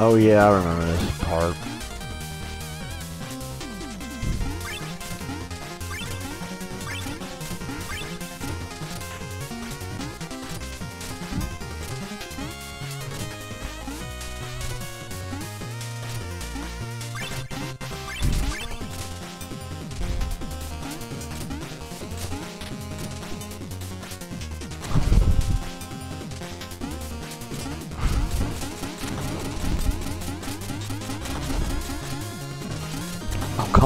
Oh yeah, I remember this part.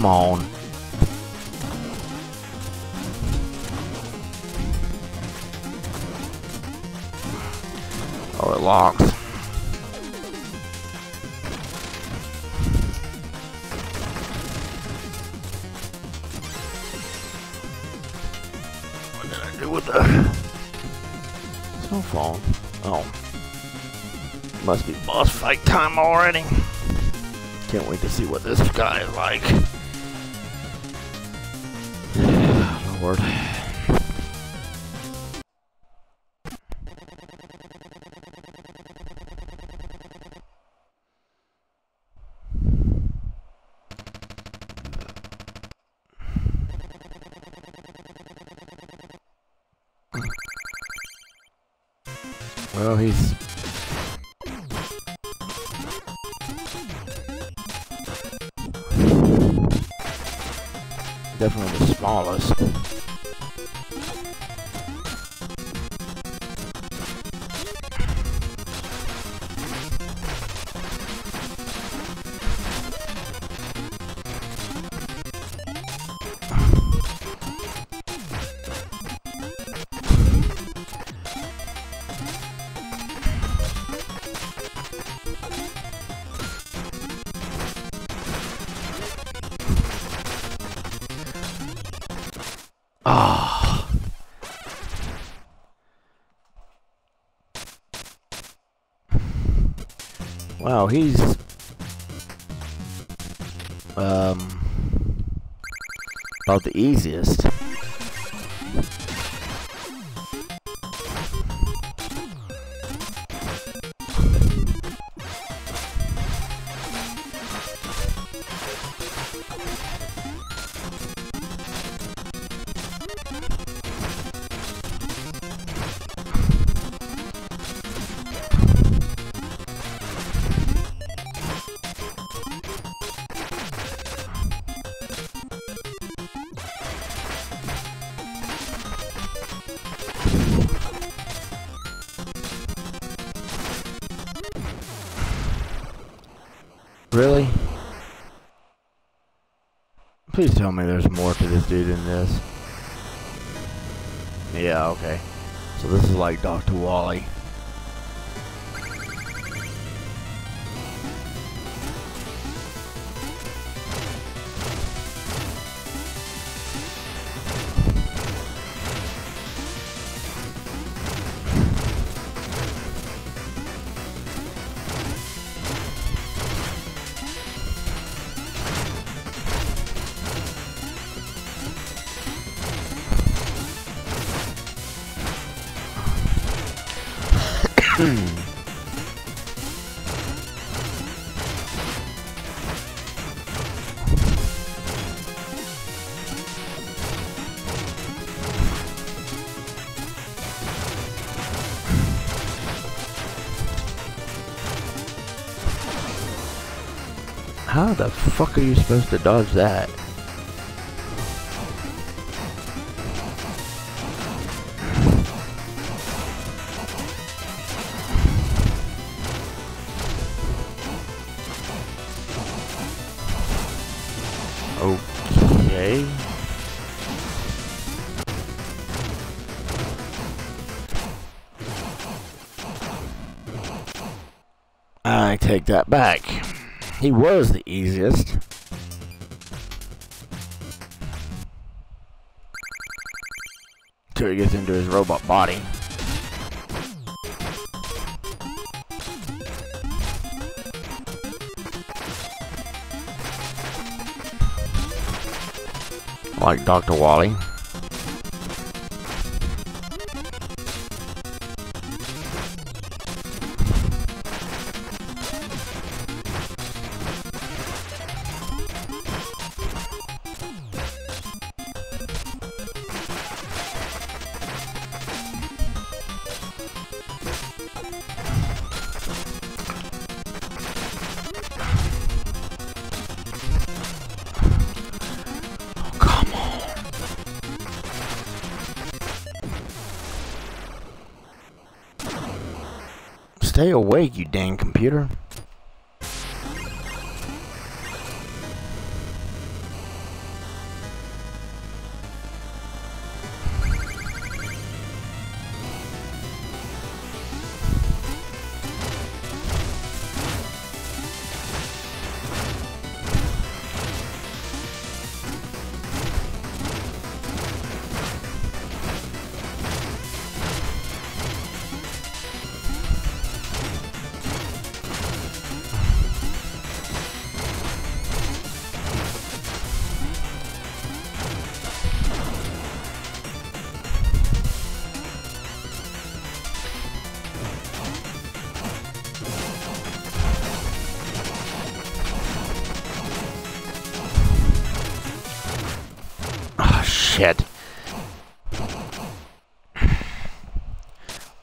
Come on. Oh, it locks. What did I do with cell phone? Oh. Must be boss fight time already. Can't wait to see what this guy is like. Lord. Well, he's definitely the smallest. Wow, he's um about the easiest. Please tell me there's more to this dude than this. Yeah, okay. So this is like Dr. Wally. How the fuck are you supposed to dodge that? Okay. I take that back. He was the easiest. Till he gets into his robot body. Like Dr. Wally. Stay awake, you dang computer.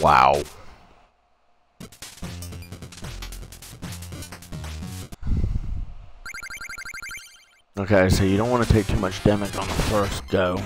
Wow. Okay, so you don't want to take too much damage on the first go.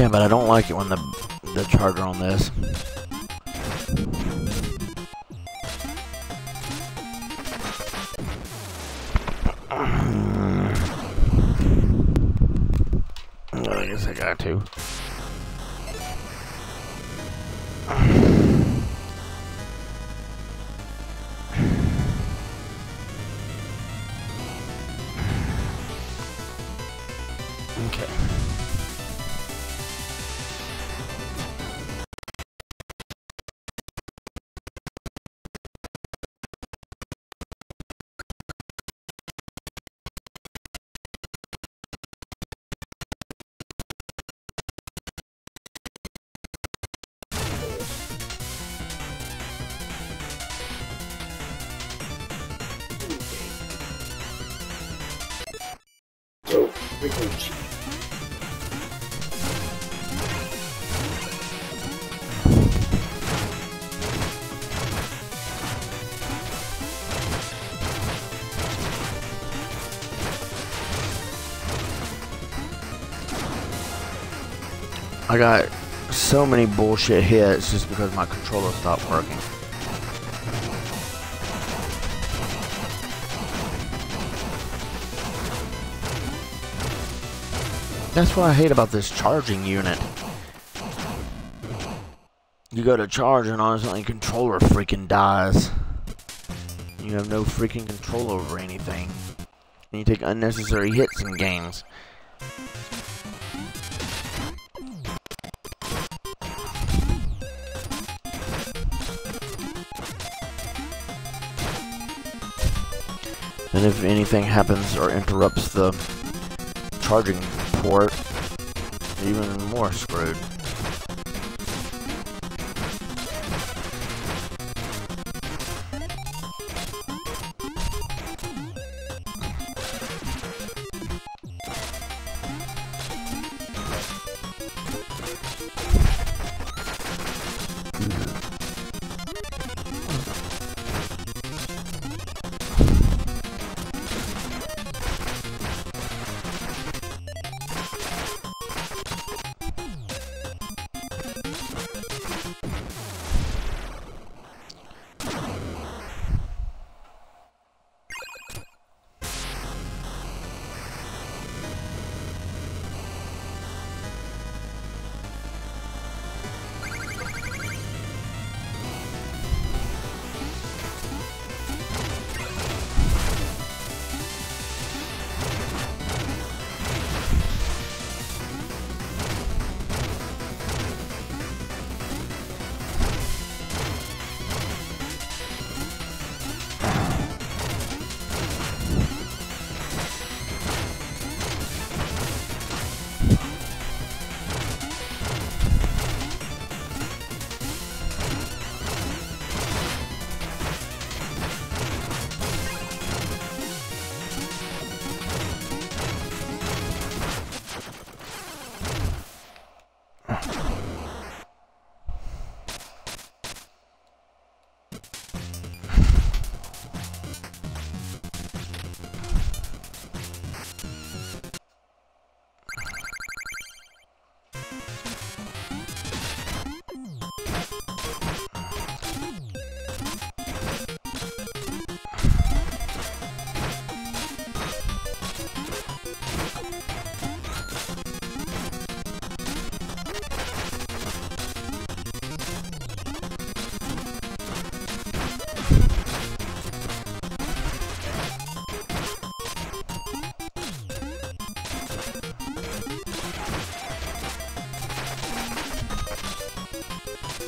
Yeah, but I don't like it when the the charger on this. I guess I got to. Okay. I got so many bullshit hits just because my controller stopped working. That's what I hate about this charging unit. You go to charge and all of a honestly controller freaking dies. You have no freaking control over anything. And you take unnecessary hits in games. And if anything happens or interrupts the charging even more screwed.